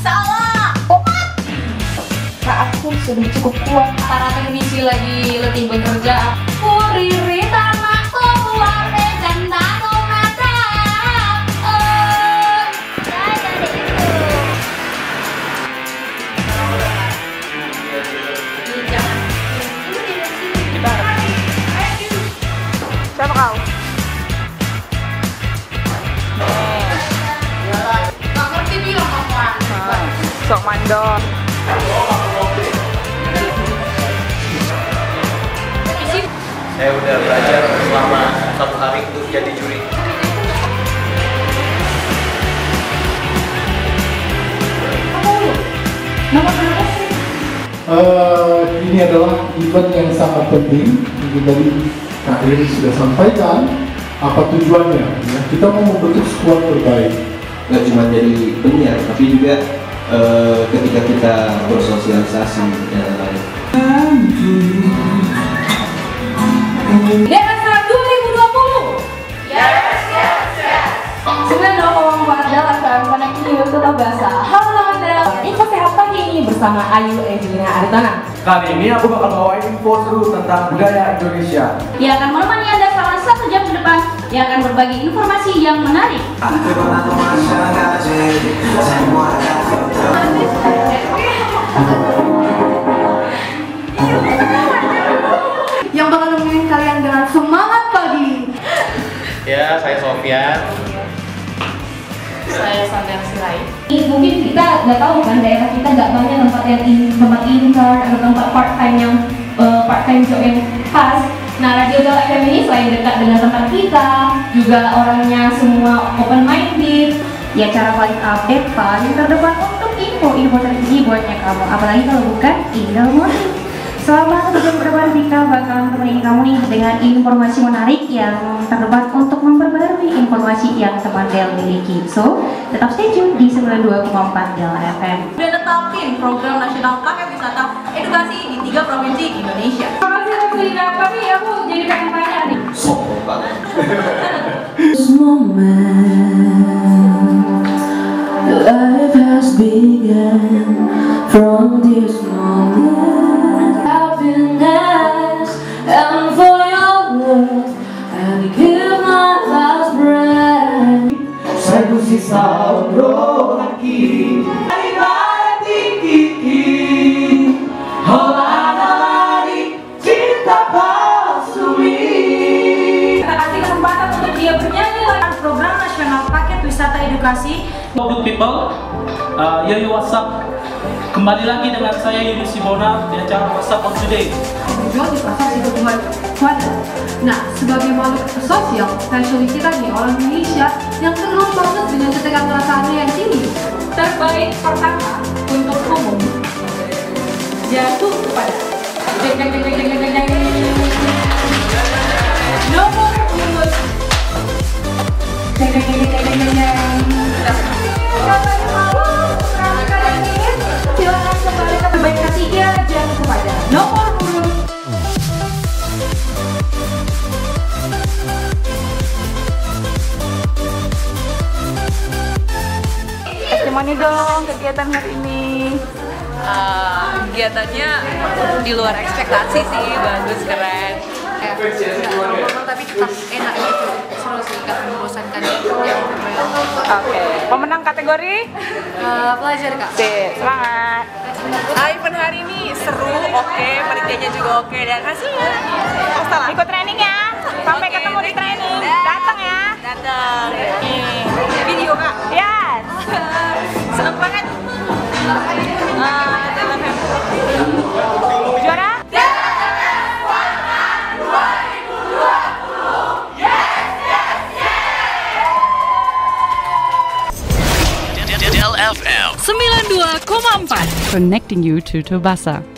Salah. Kak aku sudah cukup kuat. Para teknisi lagi letih bekerja. Kuriri tanahku keluarga janda mata. Oh. Siapa kau? Sok mandor. Saya udah belajar selama satu hari untuk jadi juri. Eh, ini adalah event yang sangat penting. Mungkin tadi Kak Rini sudah sampaikan apa tujuannya. Ya, kita mau membentuk skuad terbaik. nggak cuma jadi penyiar tapi juga eh, ketika kita bersosialisasi dan lain-lain. Dewasa 2020. Yes, yes, yes. Sembilan dong adalah kan. Halo teman-teman, info sehat pagi ini bersama Ayu Evina Aritana. Kali ini aku bakal bawain info seru tentang budaya Indonesia. Yang akan menemani Anda selama satu jam ke depan yang akan berbagi informasi yang menarik. Yang bakal nemenin kalian dengan semangat pagi. Ya, saya Sofian. Saya Sandra Sirai. mungkin kita nggak tahu kan daerah kita nggak banyak tempat yang in, tempat intern atau tempat part time yang uh, part time job yang pas. Nah Radio Gal FM ini selain dekat dengan tempat kita, juga orangnya semua open minded. Ya cara paling update paling terdepan untuk info-info terkini buatnya kamu. Apalagi kalau bukan Indah Morning. Selama satu jam ke depan kita bakal menemani kamu nih dengan informasi menarik yang terdepan untuk memperbarui informasi yang teman Del miliki. So, tetap stay tune di 92,4 Del FM. Sudah netapin program nasional paket wisata edukasi di tiga provinsi Indonesia. Terima kasih Roslina, tapi aku jadi pengen tanya nih. Sombong banget. Life has begun from this moment. Happiness and for your love, and give my last breath. Saya sisa bro lagi. Kita kasih kesempatan untuk dia bernyanyi program nasional paket wisata edukasi. Good people, uh, yo yo WhatsApp. Kembali lagi dengan saya Yunus Sibona di acara WhatsApp on Today. Berjuang di pasar umat wadah. Nah, sebagai makhluk sosial, especially kita nih orang Indonesia yang terlalu banget dengan ketegangan perasaannya yang tinggi. Terbaik pertama untuk umum jatuh kepada jeng jeng jeng jeng jeng jeng jeng Testimoni dong kegiatan hari ini. Uh, kegiatannya di luar ekspektasi sih bagus keren eh, tapi tetap enak gitu seru sih nggak membosankan yang keren Oke, pemenang kategori? uh, pelajar kak Sip, semangat. Event hari ini seru oke penelitiannya juga oke dan hasilnya oh, salah Ikut training ya. FM 92,4 Connecting you to Tobasa